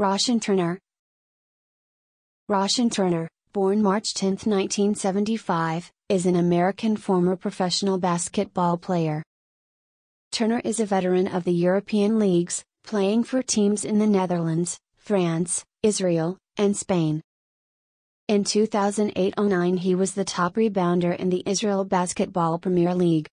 Rahshon Turner Rahshon Turner, born March 10, 1975, is an American former professional basketball player. Turner is a veteran of the European leagues, playing for teams in the Netherlands, France, Israel, and Spain. In 2008 09 he was the top rebounder in the Israel Basketball Premier League.